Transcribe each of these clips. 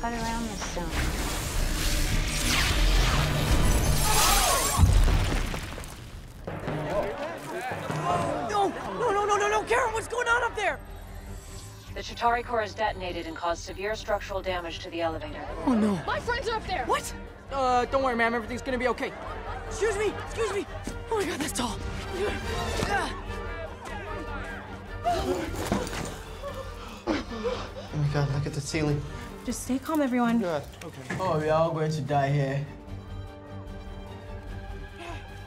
cut around this zone. No! No, no, no, no, no! Karen, what's going on up there? The Chitauri core is detonated and caused severe structural damage to the elevator. Oh, no. My friends are up there. What? Uh, don't worry, ma'am. Everything's gonna be okay. Excuse me! Excuse me! Oh my god, that's tall. Oh my god, look at the ceiling. Just stay calm, everyone. God. Okay. Oh, we're all going to die here.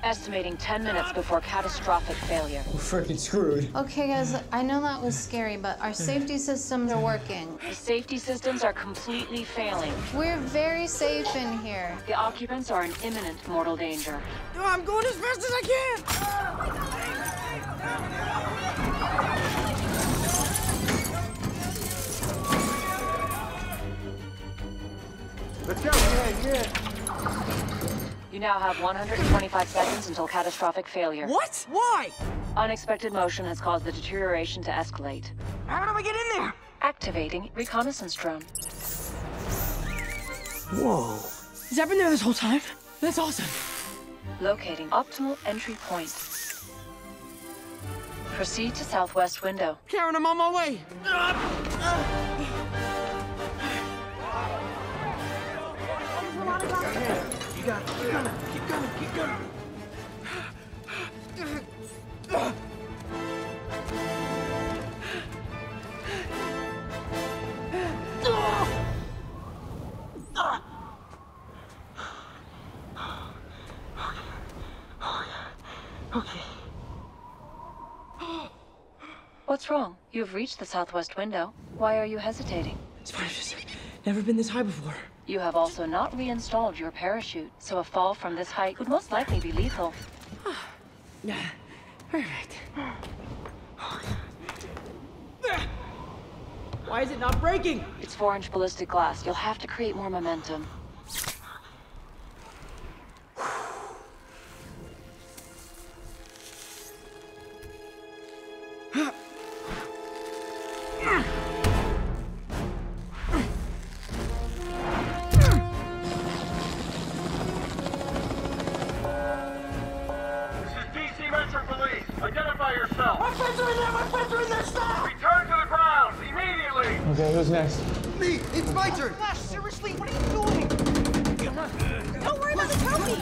Estimating 10 minutes before catastrophic failure. We're freaking screwed. Okay, guys, I know that was scary, but our safety systems are working. The safety systems are completely failing. We're very safe in here. The occupants are in imminent mortal danger. No, I'm going as fast as I can! Let's go. Yeah, yeah. You now have 125 seconds until catastrophic failure. What? Why? Unexpected motion has caused the deterioration to escalate. How do I get in there? Activating reconnaissance drone. Whoa. Has that been there this whole time? That's awesome. Locating optimal entry point. Proceed to southwest window. Karen, I'm on my way. Ah! Ah! What's wrong? You have reached the southwest window. Why are you hesitating? I've never been this high before. You have also not reinstalled your parachute, so a fall from this height would most likely be lethal. Yeah. Perfect. Why is it not breaking? It's four-inch ballistic glass. You'll have to create more momentum. Okay, who's next? Me! It's my turn! Gosh, seriously, what are you doing? Don't worry about the trophy.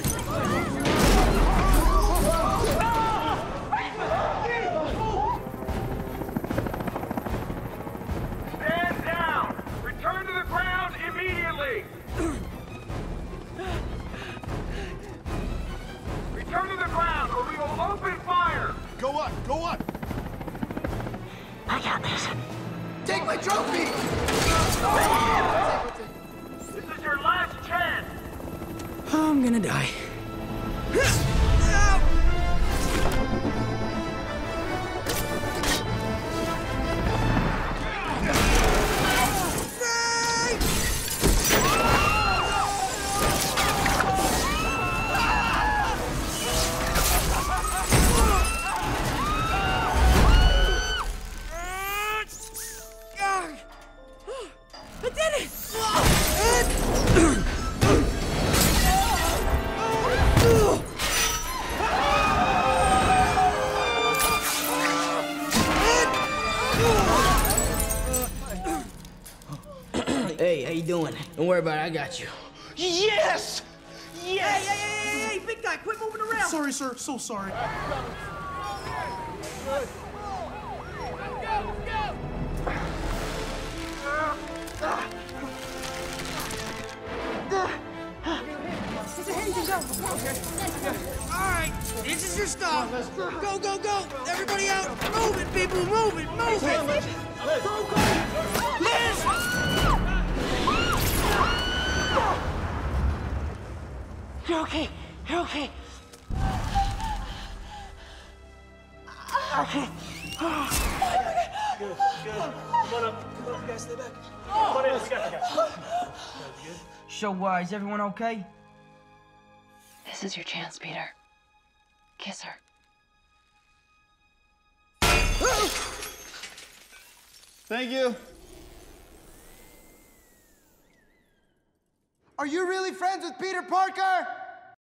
Stand down. Return to the ground immediately. Return to the ground or we will open fire. Go up! Go up! I got this. Take my trophy! This is your last chance. I'm gonna die. You doing? Don't worry about it, I got you. Yes! Yes! Hey, hey, hey, hey, big guy, quit moving around! Sorry, sir. So sorry. Alright, this is your stop. Go, go, go! Everybody out! Move it, people, move it, move it! Go, go! You're okay. Okay. So, uh, is everyone okay? This is your chance, Peter. Kiss her. Thank you. Are you really friends with Peter Parker?